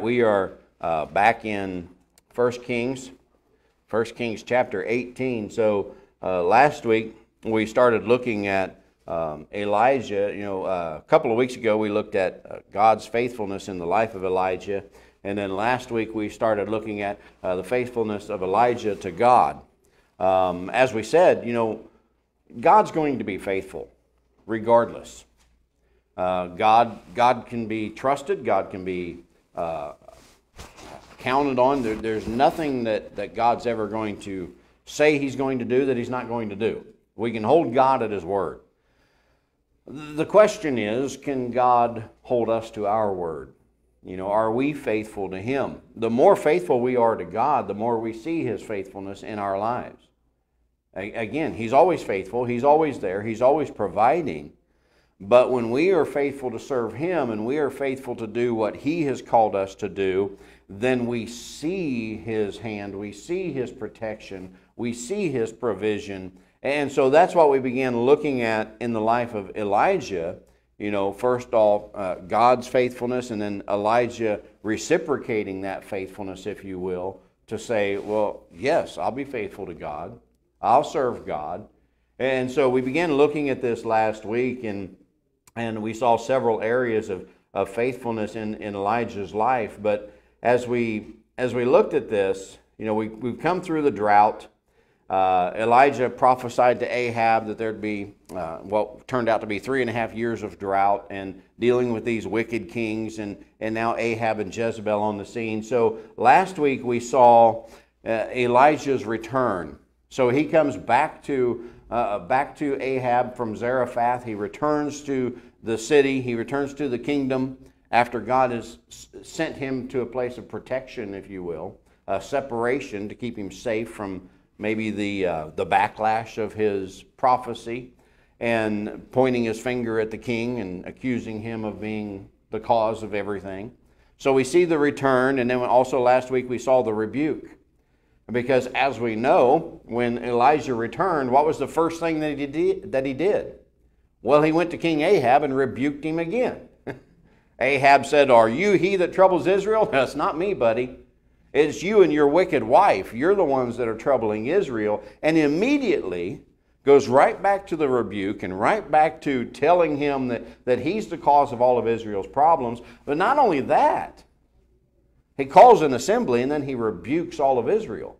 We are uh, back in 1 Kings, 1 Kings chapter 18. So uh, last week we started looking at um, Elijah. You know, uh, a couple of weeks ago we looked at uh, God's faithfulness in the life of Elijah. And then last week we started looking at uh, the faithfulness of Elijah to God. Um, as we said, you know, God's going to be faithful regardless. Uh, God, God can be trusted, God can be uh, counted on. There, there's nothing that, that God's ever going to say He's going to do that He's not going to do. We can hold God at His word. The question is can God hold us to our word? You know, are we faithful to Him? The more faithful we are to God, the more we see His faithfulness in our lives. Again, He's always faithful, He's always there, He's always providing. But when we are faithful to serve Him and we are faithful to do what He has called us to do, then we see His hand, we see His protection, we see His provision. And so that's what we began looking at in the life of Elijah. You know, first off, uh, God's faithfulness, and then Elijah reciprocating that faithfulness, if you will, to say, well, yes, I'll be faithful to God, I'll serve God. And so we began looking at this last week, and and we saw several areas of, of faithfulness in, in Elijah's life. But as we as we looked at this, you know, we, we've come through the drought. Uh, Elijah prophesied to Ahab that there'd be uh, what turned out to be three and a half years of drought and dealing with these wicked kings, and, and now Ahab and Jezebel on the scene. So last week we saw uh, Elijah's return. So he comes back to uh, back to Ahab from Zarephath. He returns to the city, he returns to the kingdom after God has sent him to a place of protection, if you will, a separation to keep him safe from maybe the, uh, the backlash of his prophecy and pointing his finger at the king and accusing him of being the cause of everything. So we see the return, and then also last week we saw the rebuke. Because as we know, when Elijah returned, what was the first thing that he did? That he did? Well, he went to King Ahab and rebuked him again. Ahab said, Are you he that troubles Israel? That's not me, buddy. It's you and your wicked wife. You're the ones that are troubling Israel. And immediately goes right back to the rebuke and right back to telling him that, that he's the cause of all of Israel's problems. But not only that, he calls an assembly and then he rebukes all of Israel.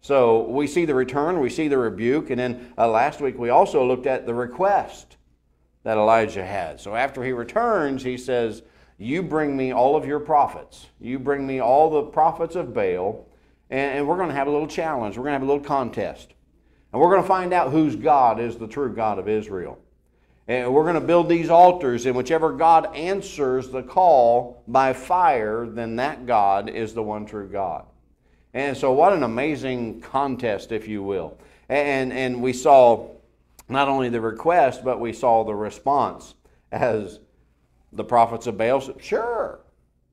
So we see the return, we see the rebuke, and then uh, last week we also looked at the request that Elijah had. So after he returns, he says, You bring me all of your prophets, you bring me all the prophets of Baal, and, and we're going to have a little challenge, we're going to have a little contest. And we're going to find out whose God is the true God of Israel. And we're going to build these altars, and whichever God answers the call by fire, then that God is the one true God. And so, what an amazing contest, if you will. And, and we saw not only the request, but we saw the response as the prophets of Baal said, Sure.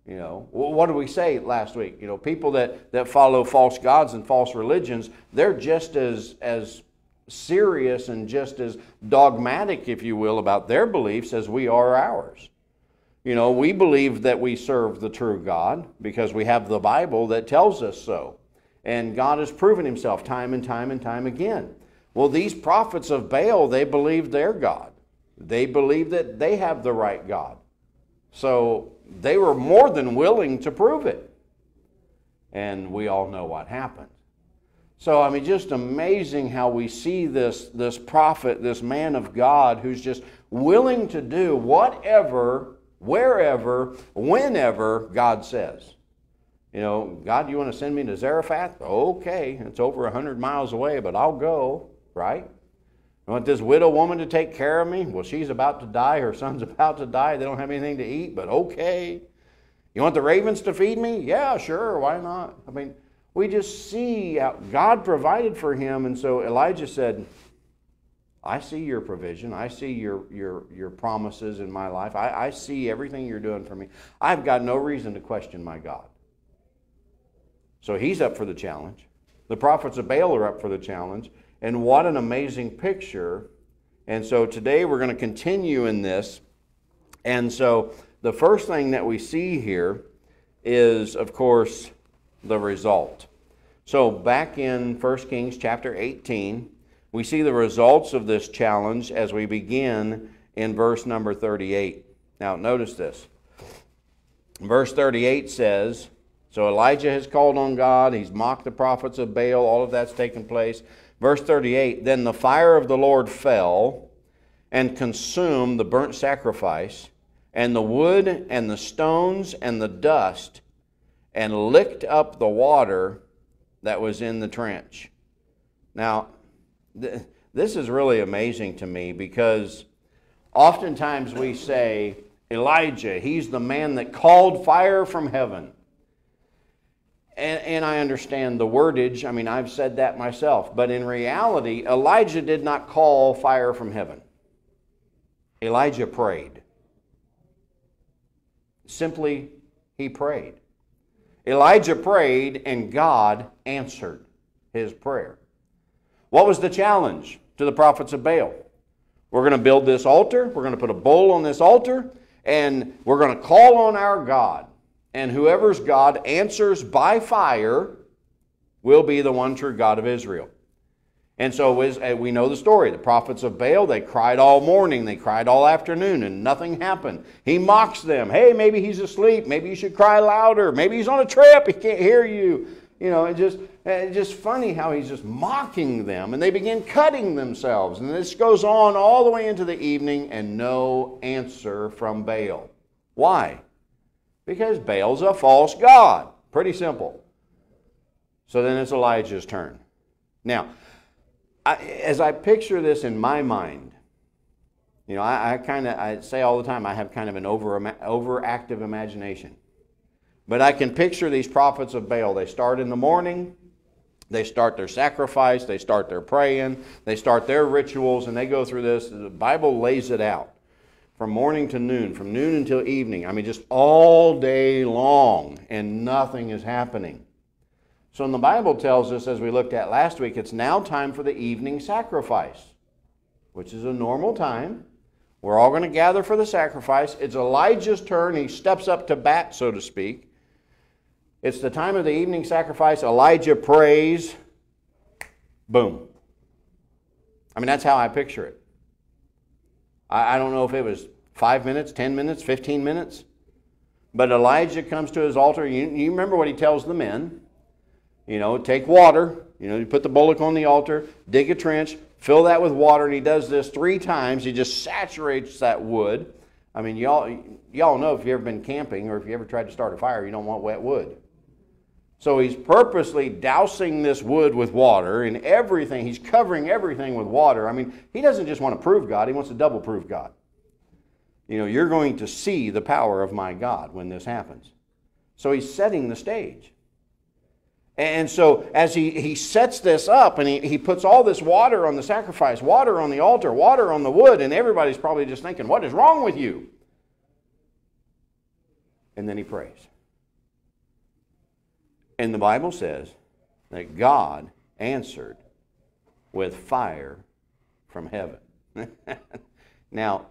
You know, what did we say last week? You know, people that, that follow false gods and false religions, they're just as, as serious and just as dogmatic, if you will, about their beliefs as we are ours. You know, we believe that we serve the true God because we have the Bible that tells us so. And God has proven himself time and time and time again. Well, these prophets of Baal, they believe their God. They believe that they have the right God. So they were more than willing to prove it. And we all know what happened. So, I mean, just amazing how we see this, this prophet, this man of God, who's just willing to do whatever wherever, whenever God says. You know, God, you want to send me to Zarephath? Okay, it's over 100 miles away, but I'll go, right? I want this widow woman to take care of me? Well, she's about to die. Her son's about to die. They don't have anything to eat, but okay. You want the ravens to feed me? Yeah, sure. Why not? I mean, we just see God provided for him. And so Elijah said, I see your provision. I see your, your, your promises in my life. I, I see everything you're doing for me. I've got no reason to question my God. So he's up for the challenge. The prophets of Baal are up for the challenge. And what an amazing picture. And so today we're going to continue in this. And so the first thing that we see here is, of course, the result. So, back in 1 Kings chapter 18, we see the results of this challenge as we begin in verse number 38. Now, notice this. Verse 38 says, So Elijah has called on God, he's mocked the prophets of Baal, all of that's taken place. Verse 38 Then the fire of the Lord fell and consumed the burnt sacrifice, and the wood, and the stones, and the dust, and licked up the water that was in the trench. Now, th- this is really amazing to me because oftentimes we say, Elijah, he's the man that called fire from heaven. And, and, I understand the wordage. I mean, I've said that myself. But in reality, Elijah did not call fire from heaven. Elijah prayed. Simply, he prayed. Elijah prayed, and God answered his prayer. What was the challenge to the prophets of Baal? We're going to build this altar, we're going to put a bowl on this altar, and we're going to call on our God and whoever's God answers by fire will be the one true God of Israel. And so as, uh, we know the story. The prophets of Baal, they cried all morning, they cried all afternoon, and nothing happened. He mocks them. Hey, maybe he's asleep. Maybe you should cry louder. Maybe he's on a trip. He can't hear you. You know, it just, it's just funny how he's just mocking them. And they begin cutting themselves. And this goes on all the way into the evening, and no answer from Baal. Why? Because Baal's a false god. Pretty simple. So then it's Elijah's turn. Now, I, as I picture this in my mind, you know, I, I kind of I say all the time I have kind of an over overactive imagination. But I can picture these prophets of Baal. They start in the morning, they start their sacrifice, they start their praying, they start their rituals, and they go through this. The Bible lays it out from morning to noon, from noon until evening. I mean, just all day long, and nothing is happening. So, the Bible tells us, as we looked at last week, it's now time for the evening sacrifice, which is a normal time. We're all going to gather for the sacrifice. It's Elijah's turn. He steps up to bat, so to speak. It's the time of the evening sacrifice. Elijah prays. Boom. I mean, that's how I picture it. I, I don't know if it was five minutes, 10 minutes, 15 minutes. But Elijah comes to his altar. You, you remember what he tells the men. You know, take water. You know, you put the bullock on the altar, dig a trench, fill that with water, and he does this three times. He just saturates that wood. I mean, y'all, y'all know if you've ever been camping or if you ever tried to start a fire, you don't want wet wood. So he's purposely dousing this wood with water and everything. He's covering everything with water. I mean, he doesn't just want to prove God, he wants to double prove God. You know, you're going to see the power of my God when this happens. So he's setting the stage. And so as he, he sets this up and he, he puts all this water on the sacrifice, water on the altar, water on the wood, and everybody's probably just thinking, what is wrong with you? And then he prays. And the Bible says that God answered with fire from heaven. now,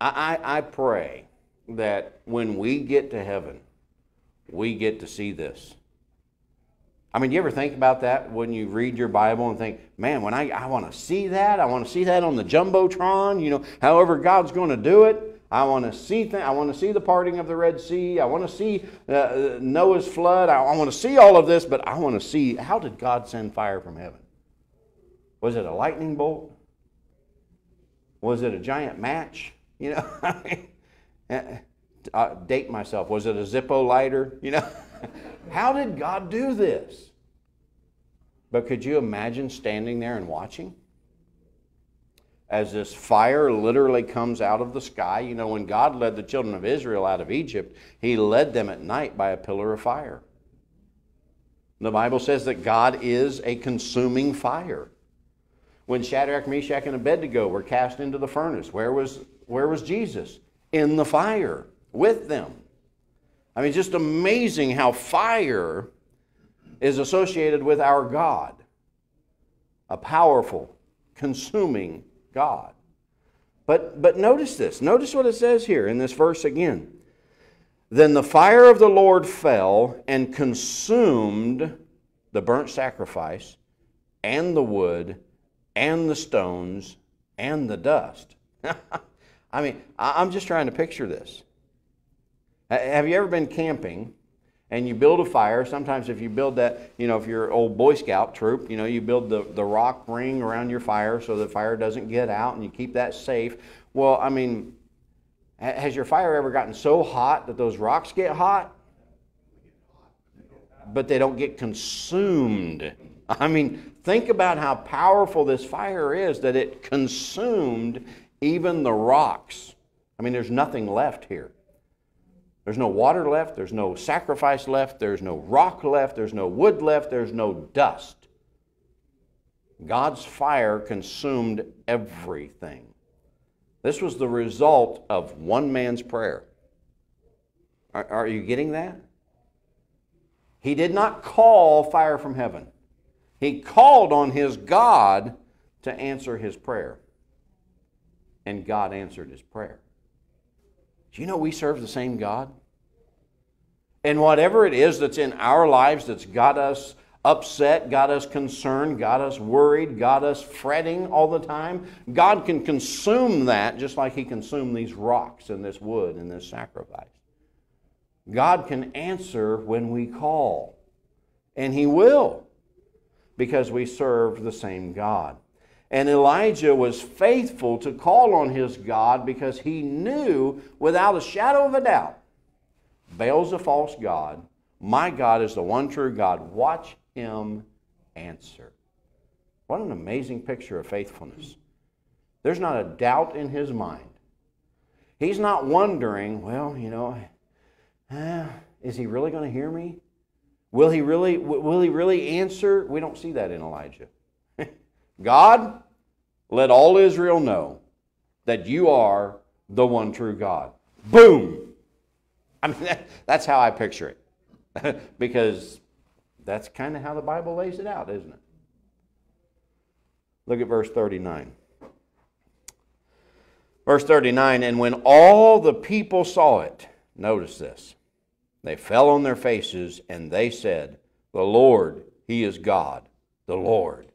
I, I pray that when we get to heaven, we get to see this. I mean, you ever think about that when you read your Bible and think, man, when I, I want to see that, I want to see that on the Jumbotron, you know, however God's going to do it. I want to see th- I want to see the parting of the Red Sea. I want to see uh, Noah's flood. I, I want to see all of this, but I want to see how did God send fire from heaven? Was it a lightning bolt? Was it a giant match? You know, uh, I date myself. Was it a Zippo lighter? You know, how did God do this? But could you imagine standing there and watching? as this fire literally comes out of the sky. You know, when God led the children of Israel out of Egypt, He led them at night by a pillar of fire. The Bible says that God is a consuming fire. When Shadrach, Meshach, and Abednego were cast into the furnace, where was, where was Jesus? In the fire with them. I mean, just amazing how fire is associated with our God. A powerful, consuming God. But, but notice this. Notice what it says here in this verse again. Then the fire of the Lord fell and consumed the burnt sacrifice and the wood and the stones and the dust. I mean, I'm just trying to picture this. Have you ever been camping and you build a fire? Sometimes, if you build that, you know, if you're old Boy Scout troop, you know, you build the, the rock ring around your fire so the fire doesn't get out and you keep that safe. Well, I mean, has your fire ever gotten so hot that those rocks get hot? But they don't get consumed. I mean, think about how powerful this fire is that it consumed even the rocks. I mean, there's nothing left here. There's no water left, there's no sacrifice left, there's no rock left, there's no wood left, there's no dust. God's fire consumed everything. This was the result of one man's prayer. Are, are, you getting that? He did not call fire from heaven, he called on his God to answer his prayer. And God answered his prayer. Do you know we serve the same God? And whatever it is that's in our lives that's got us upset, got us concerned, got us worried, got us fretting all the time, God can consume that just like He consumed these rocks and this wood and this sacrifice. God can answer when we call, and He will because we serve the same God. And Elijah was faithful to call on his God because he knew without a shadow of a doubt Baal's a false God. My God is the one true God. Watch him answer. What an amazing picture of faithfulness. There's not a doubt in his mind. He's not wondering, well, you know, eh, is he really going to hear me? Will he really will he really answer? We don't see that in Elijah. God, let all Israel know that you are the one true God. Boom. I mean, that, that's how I picture it. because that's kind of how the Bible lays it out, isn't it? Look at verse 39. Verse 39 And when all the people saw it, notice this, they fell on their faces and they said, The Lord, He is God. The Lord,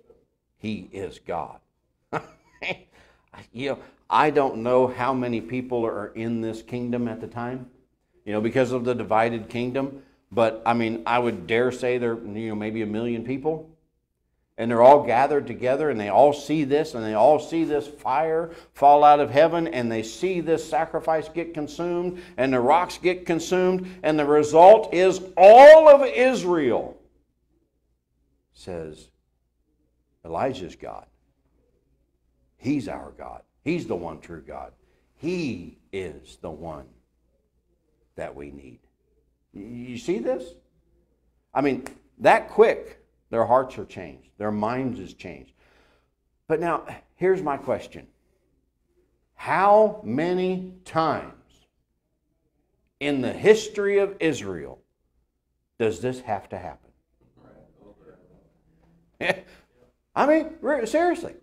He is God. you know, I don't know how many people are in this kingdom at the time, you know, because of the divided kingdom. But I mean, I would dare say there, you know, maybe a million people. And they're all gathered together and they all see this and they all see this fire fall out of heaven and they see this sacrifice get consumed and the rocks get consumed. And the result is all of Israel says, Elijah's God. He's our God. He's the one true God. He is the one that we need. You see this? I mean, that quick, their hearts are changed, their minds is changed. But now, here's my question How many times in the history of Israel does this have to happen? I mean, seriously.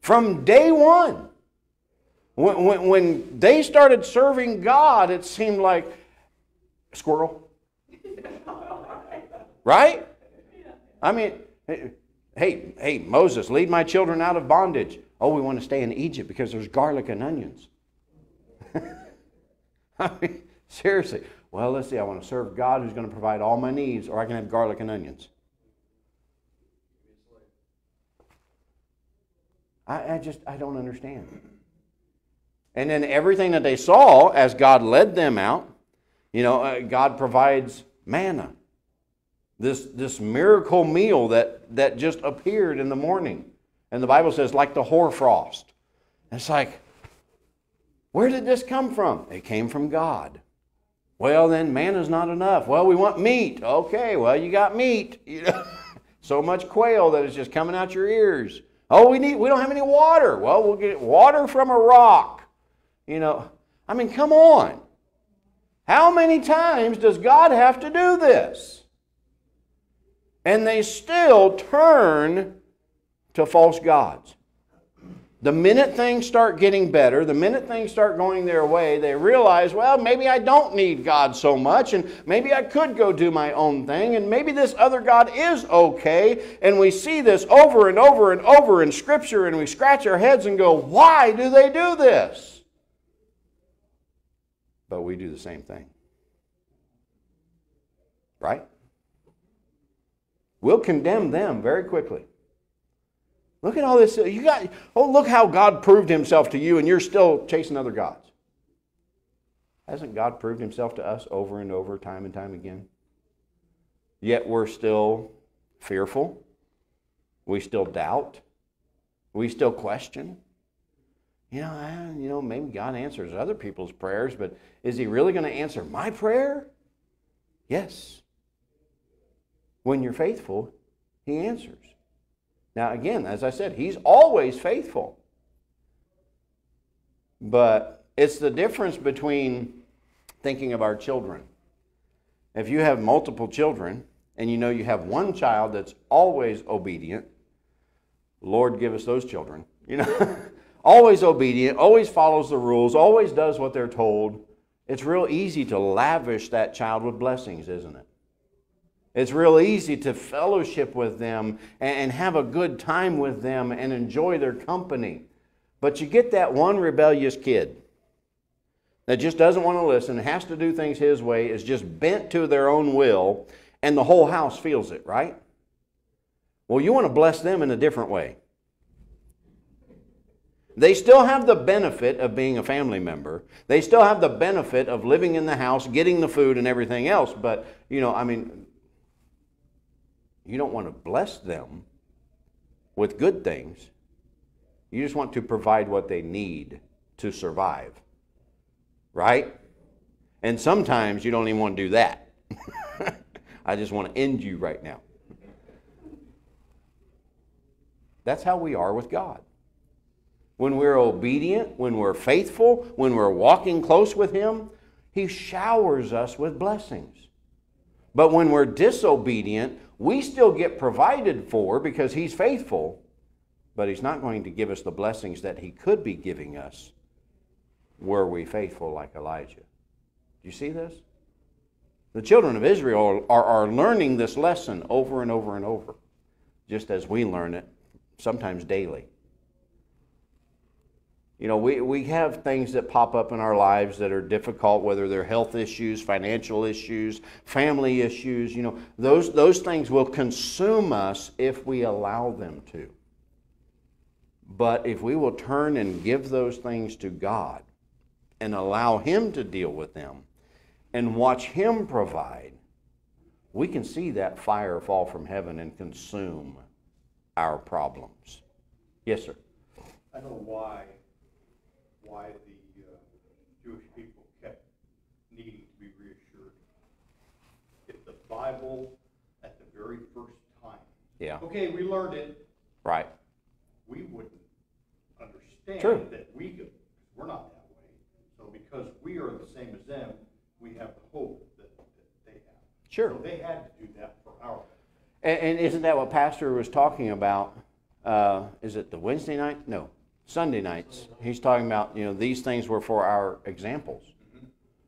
From day one, when, when, when they started serving God, it seemed like squirrel. right? I mean, hey, hey, Moses, lead my children out of bondage. Oh, we want to stay in Egypt because there's garlic and onions. I mean, seriously. Well, let's see. I want to serve God who's going to provide all my needs, or I can have garlic and onions. I, I just, I don't understand. And then everything that they saw as God led them out, you know, uh, God provides manna. This, this miracle meal that, that just appeared in the morning. And the Bible says, like the hoarfrost. It's like, where did this come from? It came from God. Well, then manna's not enough. Well, we want meat. Okay, well, you got meat. So much quail that it's just coming out your ears. Oh, we need we don't have any water. Well, we'll get water from a rock. You know, I mean, come on. How many times does God have to do this? And they still turn to false gods. The minute things start getting better, the minute things start going their way, they realize, well, maybe I don't need God so much, and maybe I could go do my own thing, and maybe this other God is okay. And we see this over and over and over in Scripture, and we scratch our heads and go, why do they do this? But we do the same thing. Right? We'll condemn them very quickly. Look at all this. You got, oh, look how God proved himself to you, and you're still chasing other gods. Hasn't God proved himself to us over and over, time and time again? Yet we're still fearful. We still doubt. We still question. You know, I, you know, maybe God answers other people's prayers, but is He really going to answer my prayer? Yes. When you're faithful, He answers. Now, again, as I said, he's always faithful. But it's the difference between thinking of our children. If you have multiple children and you know you have one child that's always obedient, Lord, give us those children. You know, always obedient, always follows the rules, always does what they're told. It's real easy to lavish that child with blessings, isn't it? It's real easy to fellowship with them and have a good time with them and enjoy their company. But you get that one rebellious kid that just doesn't want to listen, has to do things his way, is just bent to their own will, and the whole house feels it, right? Well, you want to bless them in a different way. They still have the benefit of being a family member. They still have the benefit of living in the house, getting the food and everything else. But, you know, I mean, you don't want to bless them with good things. You just want to provide what they need to survive. Right? And sometimes you don't even want to do that. I just want to end you right now. That's how we are with God. When we're obedient, when we're faithful, when we're walking close with Him, He showers us with blessings. But when we're disobedient, we still get provided for because He's faithful, but He's not going to give us the blessings that He could be giving us were we faithful like Elijah. Do you see this? The children of Israel are, are learning this lesson over and over and over, just as we learn it sometimes daily. You know, we, we have things that pop up in our lives that are difficult, whether they're health issues, financial issues, family issues. You know, those, those things will consume us if we allow them to. But if we will turn and give those things to God and allow Him to deal with them and watch Him provide, we can see that fire fall from heaven and consume our problems. Yes, sir. I don't know why why the uh, Jewish people kept needing to be reassured. If the Bible at the very first time, Yeah. okay, we learned it, Right. we wouldn't understand True. that we could, we're not that way. So because we are the same as them, we have the hope that, that they have. Sure. So they had to do that for our, And, and isn't that what Pastor was talking about? Uh, is it the Wednesday night? No, Sunday nights. He's talking about, you know, these things were for our examples.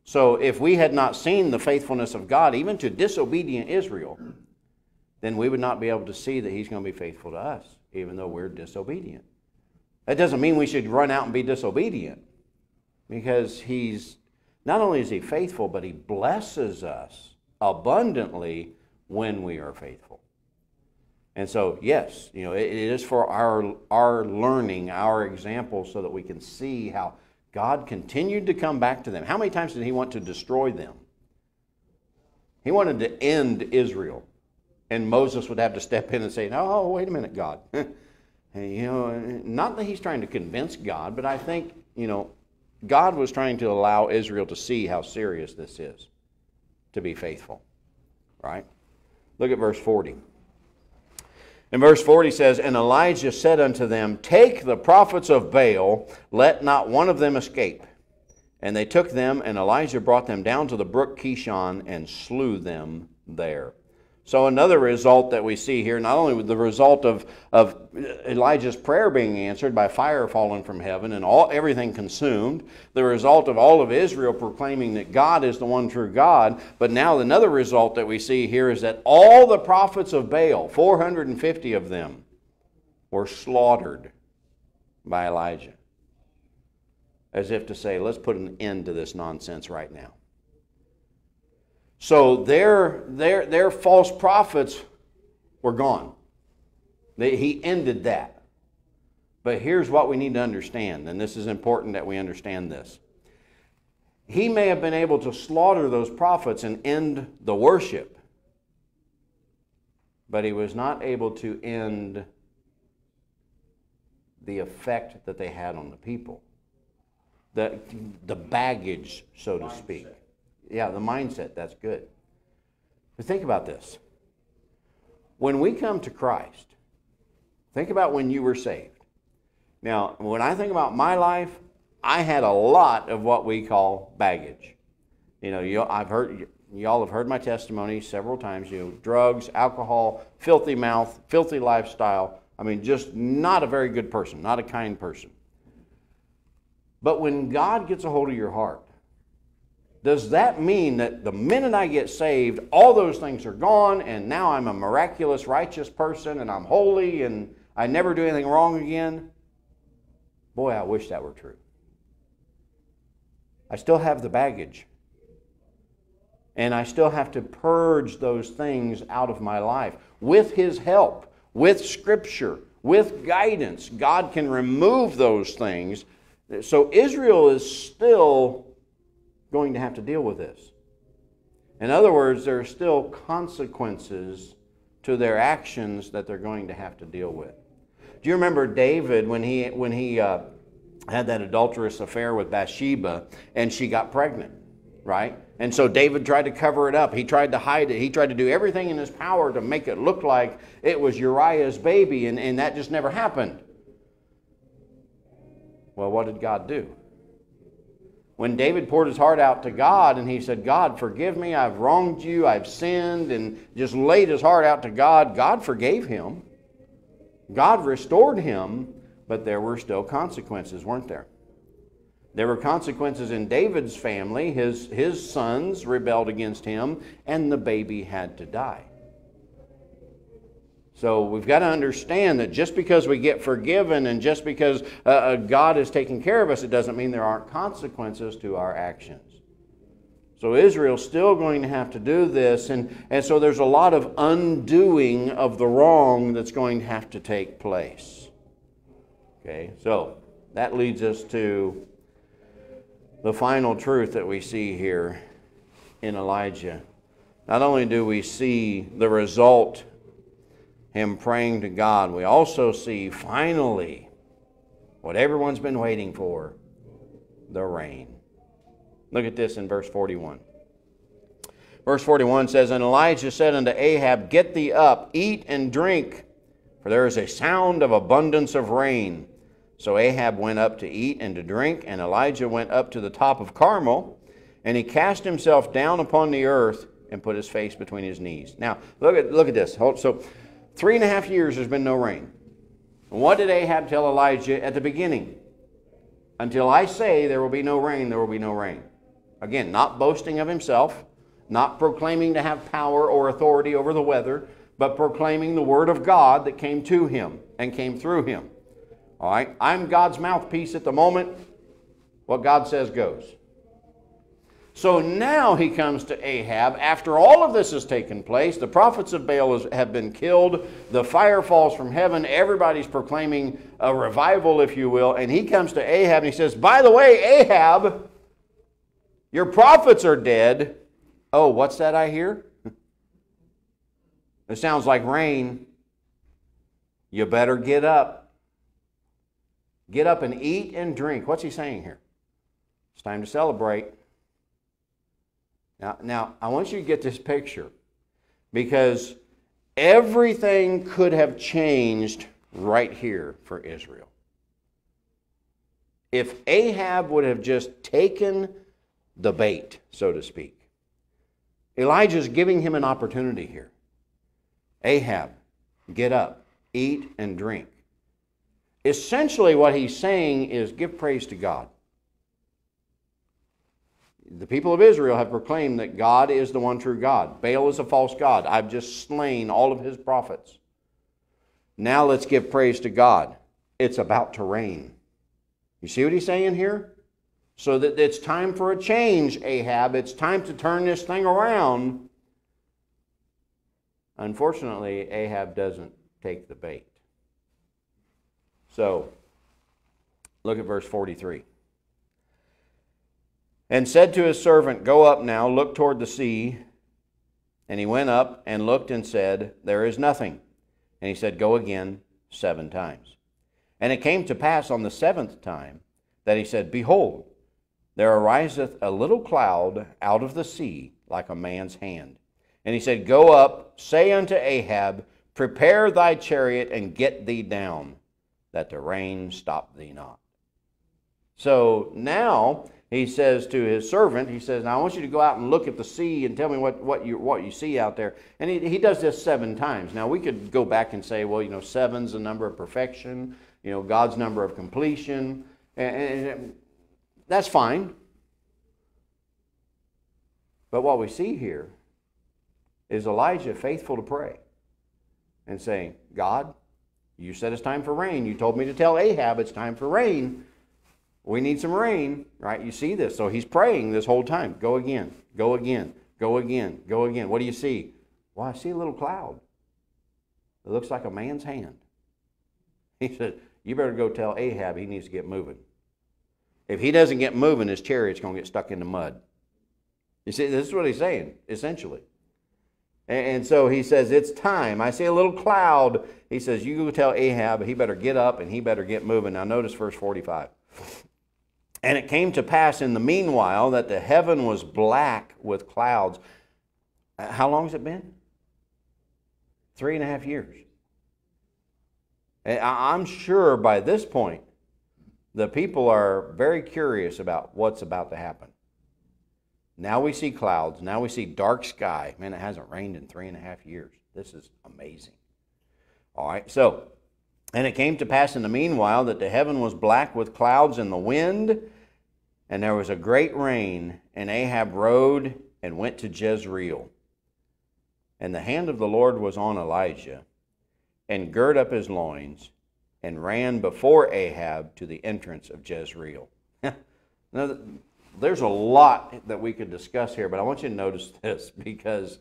So if we had not seen the faithfulness of God, even to disobedient Israel, then we would not be able to see that He's going to be faithful to us, even though we're disobedient. That doesn't mean we should run out and be disobedient, because He's not only is He faithful, but He blesses us abundantly when we are faithful. And so, yes, you know, it, it is for our, our learning, our example, so that we can see how God continued to come back to them. How many times did He want to destroy them? He wanted to end Israel. And Moses would have to step in and say, Oh, wait a minute, God. you know, not that he's trying to convince God, but I think, you know, God was trying to allow Israel to see how serious this is to be faithful. Right? Look at verse 40. In verse 40 says, And Elijah said unto them, Take the prophets of Baal, let not one of them escape. And they took them, and Elijah brought them down to the brook Kishon and slew them there. So, another result that we see here, not only with the result of, of Elijah's prayer being answered by fire falling from heaven and all, everything consumed, the result of all of Israel proclaiming that God is the one true God, but now another result that we see here is that all the prophets of Baal, 450 of them, were slaughtered by Elijah. As if to say, let's put an end to this nonsense right now. So their, their, their false prophets were gone. They, he ended that. But here's what we need to understand, and this is important that we understand this. He may have been able to slaughter those prophets and end the worship, but he was not able to end the effect that they had on the people. The, the baggage, so to speak. Yeah, the mindset, that's good. But think about this. When we come to Christ, think about when you were saved. Now, when I think about my life, I had a lot of what we call baggage. You know, you, I've heard y'all have heard my testimony several times. You know, drugs, alcohol, filthy mouth, filthy lifestyle. I mean, just not a very good person, not a kind person. But when God gets a hold of your heart, does that mean that the minute I get saved, all those things are gone and now I'm a miraculous, righteous person and I'm holy and I never do anything wrong again? Boy, I wish that were true. I still have the baggage. And I still have to purge those things out of my life. With His help, with Scripture, with guidance, God can remove those things. So Israel is still going to have to deal with this. In other words, there are still consequences to their actions that they're going to have to deal with. Do you remember David when he, when he uh, had that adulterous affair with Bathsheba and she got pregnant, right? And so David tried to cover it up. He tried to hide it. He tried to do everything in his power to make it look like it was Uriah's baby, and, and that just never happened. Well, what did God do? When David poured his heart out to God and he said, God, forgive me, I've wronged you, I've sinned, and just laid his heart out to God, God forgave him. God restored him, but there were still consequences, weren't there? There were consequences in David's family. His, his sons rebelled against him, and the baby had to die. So we've got to understand that just because we get forgiven and just because uh, uh, God is taking care of us, it doesn't mean there aren't consequences to our actions. So Israel's still going to have to do this, and, and so there's a lot of undoing of the wrong that's going to have to take place. Okay, so that leads us to the final truth that we see here in Elijah. Not only do we see the result him praying to God, we also see finally what everyone's been waiting for the rain. Look at this in verse 41. Verse 41 says, And Elijah said unto Ahab, Get thee up, eat and drink, for there is a sound of abundance of rain. So Ahab went up to eat and to drink, and Elijah went up to the top of Carmel, and he cast himself down upon the earth and put his face between his knees. Now, look at, look at this. So Three and a half years there's been no rain. And what did Ahab tell Elijah at the beginning? Until I say there will be no rain, there will be no rain. Again, not boasting of himself, not proclaiming to have power or authority over the weather, but proclaiming the word of God that came to him and came through him. All right? I'm God's mouthpiece at the moment. What God says goes. So now he comes to Ahab. After all of this has taken place, the prophets of Baal have been killed, the fire falls from heaven, everybody's proclaiming a revival, if you will, and he comes to Ahab and he says, By the way, Ahab, your prophets are dead. Oh, what's that I hear? It sounds like rain. You better get up. Get up and eat and drink. What's he saying here? It's time to celebrate. Now, now, I want you to get this picture because everything could have changed right here for Israel. If Ahab would have just taken the bait, so to speak, Elijah's giving him an opportunity here. Ahab, get up, eat and drink. Essentially, what he's saying is give praise to God. The people of Israel have proclaimed that God is the one true God. Baal is a false God. I've just slain all of his prophets. Now let's give praise to God. It's about to rain. You see what he's saying here? So that it's time for a change, Ahab. It's time to turn this thing around. Unfortunately, Ahab doesn't take the bait. So, look at verse 43 and said to his servant, Go up now, look toward the sea. And he went up and looked and said, There is nothing. And he said, Go again seven times. And it came to pass on the seventh time that he said, Behold, there ariseth a little cloud out of the sea like a man's hand. And he said, Go up, say unto Ahab, Prepare thy chariot and get thee down, that the rain stop thee not. So now he says to his servant, he says, Now I want you to go out and look at the sea and tell me what, what, you, what you see out there. And he, he does this seven times. Now we could go back and say, well, you know, seven's the number of perfection, you know, God's number of completion. And, and that's fine. But what we see here is Elijah faithful to pray and saying, God, you said it's time for rain. You told me to tell Ahab it's time for rain. We need some rain, right? You see this. So he's praying this whole time. Go again, go again, go again, go again. What do you see? Well, I see a little cloud. It looks like a man's hand. He said, You better go tell Ahab he needs to get moving. If he doesn't get moving, his chariot's going to get stuck in the mud. You see, this is what he's saying, essentially. And so he says, It's time. I see a little cloud. He says, You go tell Ahab he better get up and he better get moving. Now, notice verse 45. And it came to pass in the meanwhile that the heaven was black with clouds. Uh, how long has it been? Three and a half years. I'm sure by this point, the people are very curious about what's about to happen. Now we see clouds. Now we see dark sky. Man, it hasn't rained in three and a half years. This is amazing. All right, so and it came to pass in the meanwhile that the heaven was black with clouds and the wind, and there was a great rain, and Ahab rode and went to Jezreel. And the hand of the Lord was on Elijah, and girt up his loins, and ran before Ahab to the entrance of Jezreel. now, there's a lot that we could discuss here, but I want you to notice this because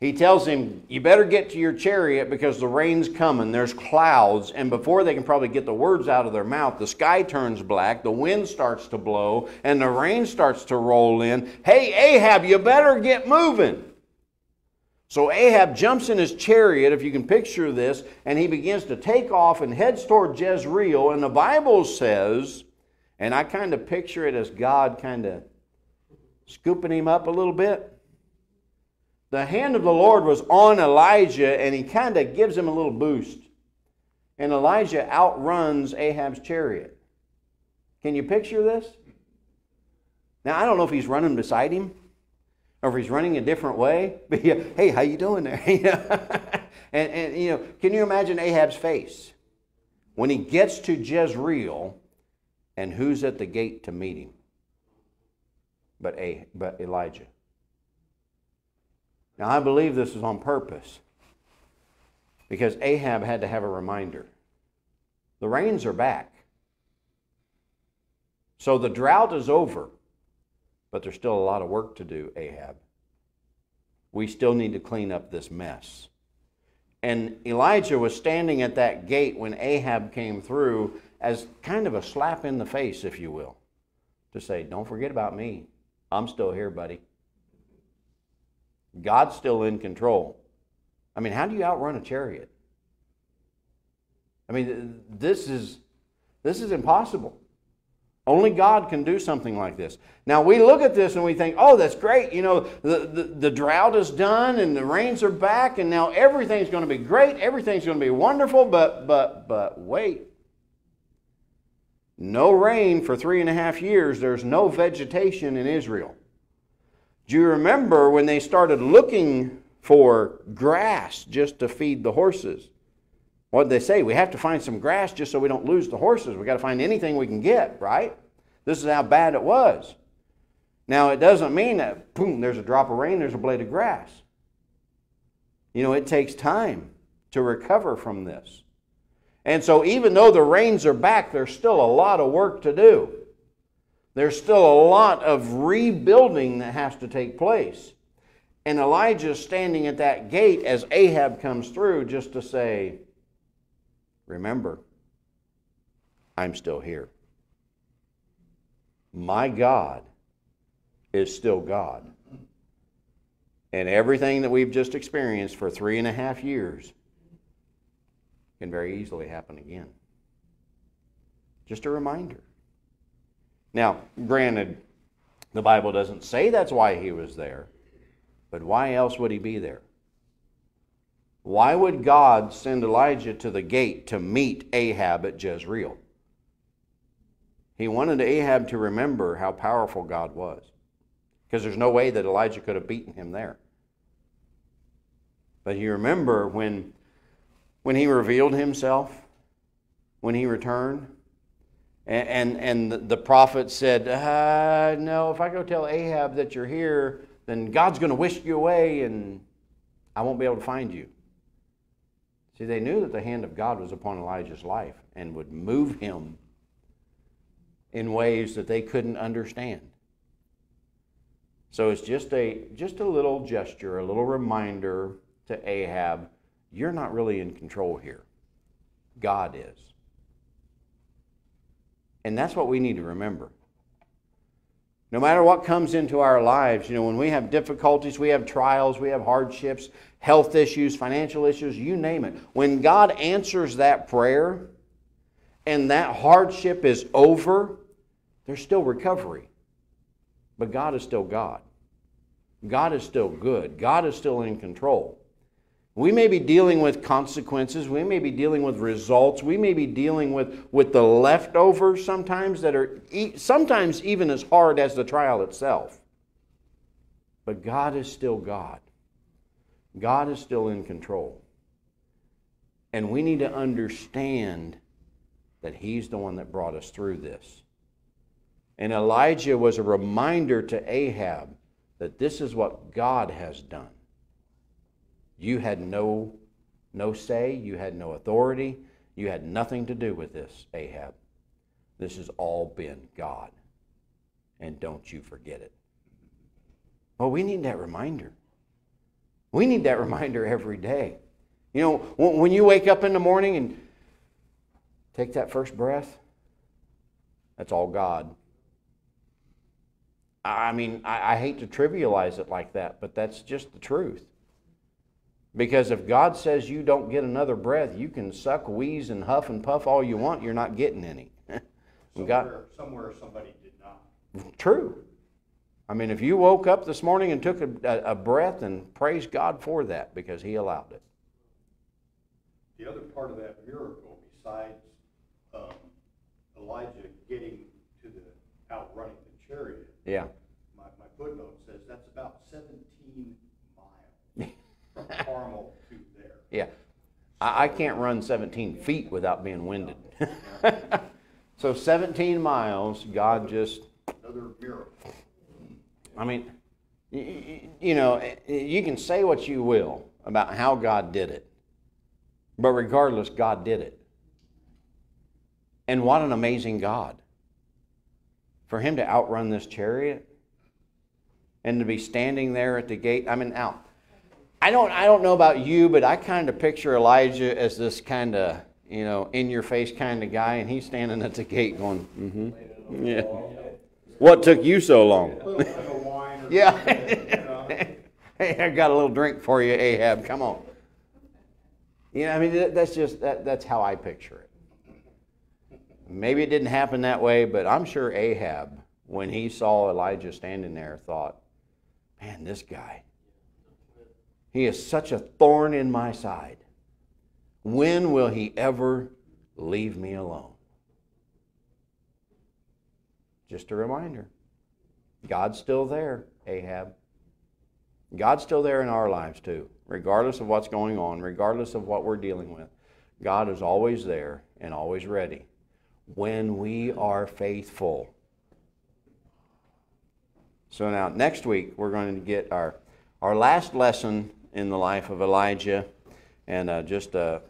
he tells him, You better get to your chariot because the rain's coming. There's clouds. And before they can probably get the words out of their mouth, the sky turns black, the wind starts to blow, and the rain starts to roll in. Hey, Ahab, you better get moving. So Ahab jumps in his chariot, if you can picture this, and he begins to take off and heads toward Jezreel. And the Bible says, and I kind of picture it as God kind of scooping him up a little bit the hand of the Lord was on Elijah, and he kind of gives him a little boost. And Elijah outruns Ahab's chariot. Can you picture this? Now, I don't know if he's running beside him or if he's running a different way. But yeah, hey, how you doing there? and, and, you know, can you imagine Ahab's face when he gets to Jezreel and who's at the gate to meet him? But, a, but Elijah. Now, I believe this is on purpose because Ahab had to have a reminder. The rains are back. So the drought is over, but there's still a lot of work to do, Ahab. We still need to clean up this mess. And Elijah was standing at that gate when Ahab came through as kind of a slap in the face, if you will, to say, Don't forget about me. I'm still here, buddy. God's still in control. I mean, how do you outrun a chariot? I mean, this is this is impossible. Only God can do something like this. Now we look at this and we think, oh, that's great. You know, the, the, the drought is done and the rains are back, and now everything's going to be great, everything's going to be wonderful, but but but wait. No rain for three and a half years, there's no vegetation in Israel. Do you remember when they started looking for grass just to feed the horses. What did they say? We have to find some grass just so we don't lose the horses. We've got to find anything we can get, right? This is how bad it was. Now, it doesn't mean that, boom, there's a drop of rain, there's a blade of grass. You know, it takes time to recover from this. And so, even though the rains are back, there's still a lot of work to do. There's still a lot of rebuilding that has to take place. And Elijah's standing at that gate as Ahab comes through just to say, Remember, I'm still here. My God is still God. And everything that we've just experienced for three and a half years can very easily happen again. Just a reminder. Now, granted, the Bible doesn't say that's why he was there, but why else would he be there? Why would God send Elijah to the gate to meet Ahab at Jezreel? He wanted Ahab to remember how powerful God was. Because there's no way that Elijah could have beaten him there. But you remember when, when he revealed himself, when he returned, and, and, and the prophet said, uh, No, if I go tell Ahab that you're here, then God's going to whisk you away and I won't be able to find you. See, they knew that the hand of God was upon Elijah's life and would move him in ways that they couldn't understand. So it's just a just a little gesture, a little reminder to Ahab, you're not really in control here. God is. And that's what we need to remember. No matter what comes into our lives, you know, when we have difficulties, we have trials, we have hardships, health issues, financial issues, you name it. When God answers that prayer and that hardship is over, there's still recovery. But God is still God. God is still good. God is still in control. We may be dealing with consequences. We may be dealing with results. We may be dealing with, with the leftovers sometimes that are e- sometimes even as hard as the trial itself. But God is still God. God is still in control. And we need to understand that He's the one that brought us through this. And Elijah was a reminder to Ahab that this is what God has done. You had no, no say, you had no authority, you had nothing to do with this, Ahab. This has all been God. And don't you forget it. Well, we need that reminder. We need that reminder every day. You know, when you wake up in the morning and take that first breath, that's all God. I mean, I, I, hate to trivialize it like that, but that's just the truth. Because if God says you don't get another breath, you can suck, wheeze, and huff and puff all you want, you're not getting any. somewhere, God, somewhere somebody did not. True. I mean, if you woke up this morning and took a, a, breath and praise God for that because He allowed it. The other part of that miracle, besides um, Elijah getting to the outrunning the chariot, yeah. My, my footnote says that's about 17 to there. Yeah. I, I can't run 17 feet without being winded. so 17 miles, God just. Another miracle. I mean, you, you know, you can say what you will about how God did it, but regardless, God did it. And what an amazing God for him to outrun this chariot and to be standing there at the gate. I mean, now, I don't, I don't know about you, but I kind of picture Elijah as this kind of, you know, in your face kind of guy, and he's standing at the gate going, mm-hmm. Yeah. What took you so long? yeah. hey, I got a little drink for you, Ahab. Come on. You know, I mean, that's just, that, that's how I picture it. Maybe it didn't happen that way, but I'm sure Ahab, when he saw Elijah standing there, thought, man, this guy, he is such a thorn in my side. When will he ever leave me alone? Just a reminder God's still there, Ahab. God's still there in our lives too, regardless of what's going on, regardless of what we're dealing with. God is always there and always ready when we are faithful. So now, next week, we're going to get our, our last lesson in the life of Elijah and uh, just a,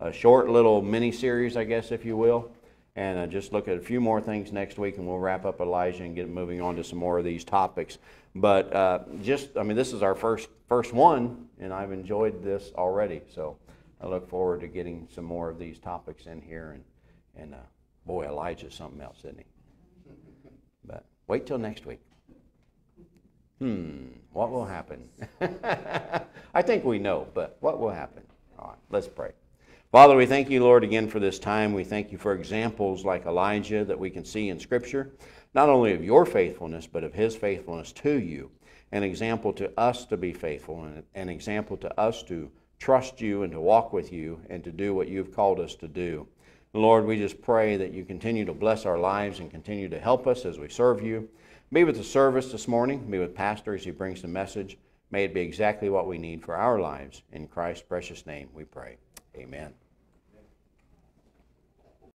a short little mini series, I guess, if you will. And uh, just look at a few more things next week, and we'll wrap up Elijah and get moving on to some more of these topics. But uh, just, I mean, this is our first first one, and I've enjoyed this already. So I look forward to getting some more of these topics in here. And, and uh, boy, Elijah's something else, isn't he? But wait till next week. Hmm, what will happen? I think we know, but what will happen? All right, let's pray. Father, we thank you, Lord, again for this time. We thank you for examples like Elijah that we can see in Scripture, not only of your faithfulness, but of his faithfulness to you. An example to us to be faithful, and an example to us to trust you and to walk with you and to do what you've called us to do. Lord, we just pray that you continue to bless our lives and continue to help us as we serve you. Be with the service this morning. Be with Pastor as he brings the message. May it be exactly what we need for our lives. In Christ's precious name we pray. Amen.